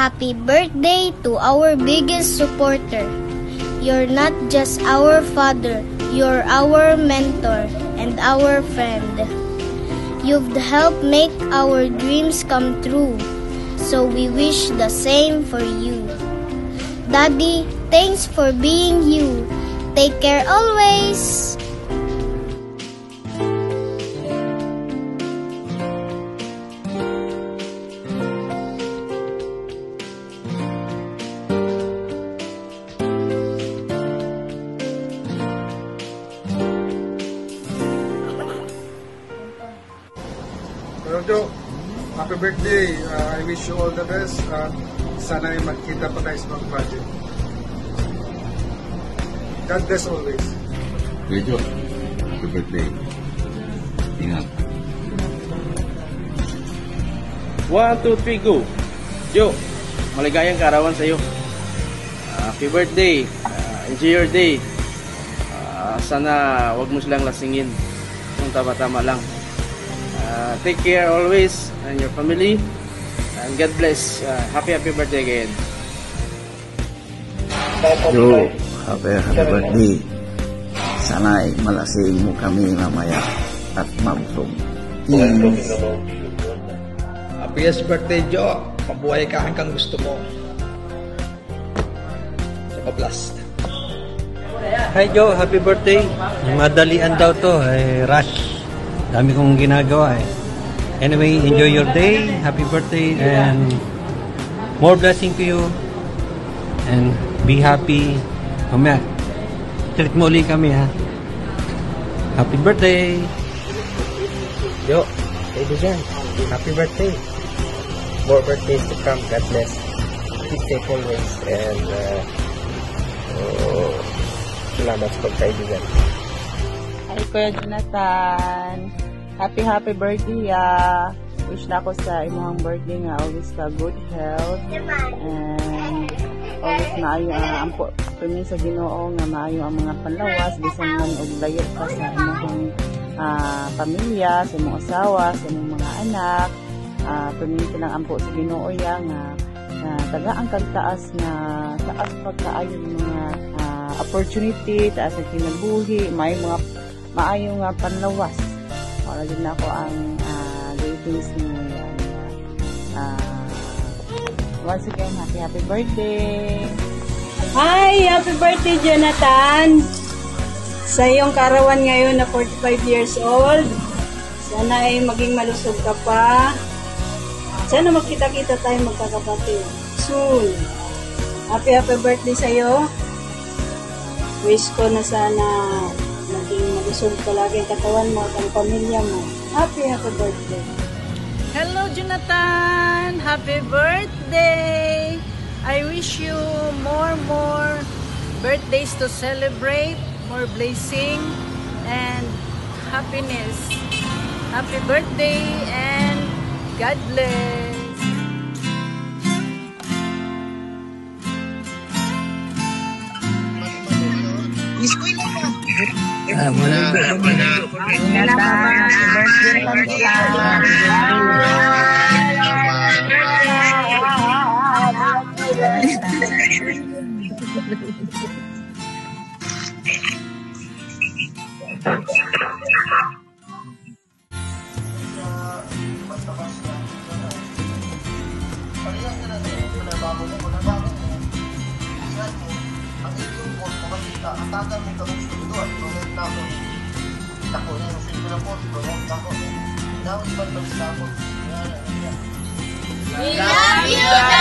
Happy birthday to our biggest supporter. You're not just our father, you're our mentor and our friend. You've helped make our dreams come true, so we wish the same for you. Daddy, thanks for being you. Take care always. Happy birthday. Uh, I wish you all the best. Uh, sana ay magkita pa tayo sa mga project. God bless always. Medyo, happy birthday. Ingat. One, two, three, go. Jo, maligayang kaarawan sa iyo. happy birthday. Ah, enjoy your day. Ah, sana wag mo silang lasingin. Kung tama-tama lang. Ah, take care always and your family. And God bless. Ah, happy happy birthday again. Yo, happy, happy birthday. Sana'y malasing mo kami mamaya at mabusog. Cheers. Happiest birthday, Jo. Mabuhay ka hanggang gusto mo. Saka blast. Hi Joe, happy birthday. Madalian daw to, eh, rush. Dami kong ginagawa eh. Anyway, enjoy your day. Happy birthday and more blessing to you. And be happy. Mamaya, treat mo ulit kami ha. Happy birthday! Yo, baby Jan, happy birthday. More birthdays to come. God bless. Keep safe always. And, uh, oh, salamat sa pagkaibigan. Hi, Kuya Jonathan. Happy, happy birthday, ah. Wish na ako sa imong birthday nga always ka good health. And always maayo ang po kami sa Ginoo nga maayo ang mga panlawas bisan man og layo ka sa imong ah, pamilya, sa imong asawa, sa imong mga anak. Ah, perminti lang ampo sa Ginoo ya nga na tagaan kag taas nga taas pagkaayo mga ah, opportunity, taas ang kinabuhi, may mga maayo nga panlawas. Wala din ako ang uh, greetings niyo yan. Ah, once again, happy happy birthday! Hi! Happy birthday, Jonathan! Sa iyong karawan ngayon na 45 years old, sana ay maging malusog ka pa. Sana magkita-kita tayo magkakapatid. Soon. Happy, happy birthday sa iyo. Wish ko na sana malusog palagi ang katawan mo at ang pamilya mo. Happy, happy birthday. Hello, Jonathan! Happy birthday! I wish you more, more birthdays to celebrate, more blessing, and happiness. Happy birthday and God bless! Ang iyong kung Ah, muna. We love you, Daddy! Happy birthday!